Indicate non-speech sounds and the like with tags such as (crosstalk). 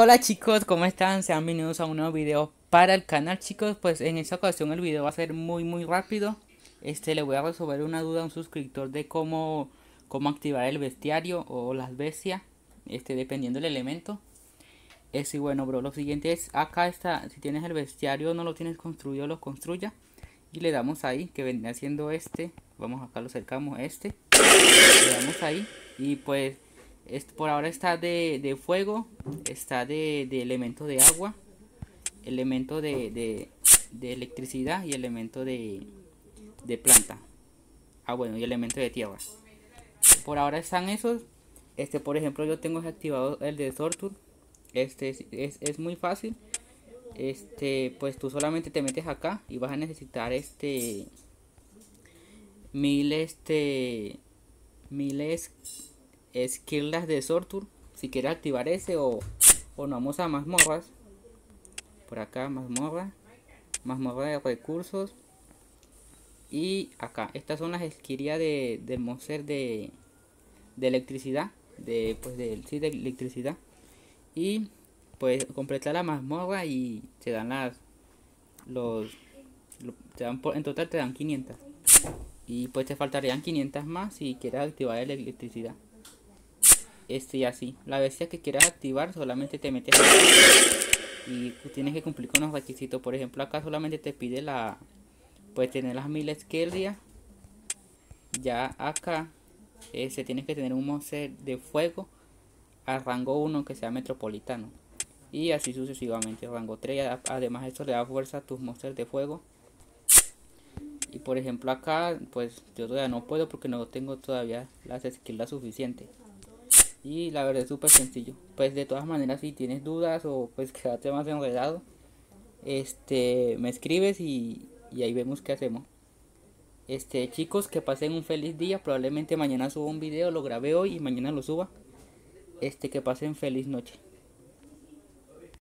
Hola chicos, ¿cómo están? Sean bienvenidos a un nuevo video para el canal chicos. Pues en esta ocasión el video va a ser muy muy rápido. Este le voy a resolver una duda a un suscriptor de cómo, cómo activar el bestiario o las bestias Este dependiendo del elemento. Es y bueno bro, lo siguiente es acá está, si tienes el bestiario no lo tienes construido lo construya. Y le damos ahí, que vendría siendo este. Vamos acá lo acercamos a este. Le damos ahí. Y pues por ahora está de, fuego, está de, elemento de agua, elemento de, electricidad y elemento de, planta. Ah, bueno, y elemento de tierra. Por ahora están esos. Este, por ejemplo, yo tengo activado el de Sortur. Este es, es, muy fácil. Este, pues tú solamente te metes acá y vas a necesitar este mil este miles skills de Sortur. Si quieres activar ese o, o vamos a mazmorras. Por acá mazmorra. Mazmorra de recursos. Y acá, estas son las esquirías de, del de, de electricidad. De, pues de, sí, de electricidad. Y pues completar la mazmorra y te dan las los te dan en total te dan 500 y pues te faltarían 500 más si quieres activar la electricidad este y así. La bestia que quieras activar solamente te metes (coughs) y tienes que cumplir con los requisitos. Por ejemplo, acá solamente te pide la puedes tener las mil esquerdias. Ya acá se tiene que tener un monster de fuego al rango 1 que sea metropolitano. Y así sucesivamente, rango 3. Además, esto le da fuerza a tus monsters de fuego. Y por ejemplo acá, pues yo todavía no puedo porque no tengo todavía las skills suficientes. Y la verdad es súper sencillo. Pues de todas maneras, si tienes dudas o pues (laughs) quédate más enredado, este, me escribes y, y ahí vemos qué hacemos. Este, chicos, que pasen un feliz día. Probablemente mañana suba un video, lo grabé hoy y mañana lo suba. Este, que pasen feliz noche.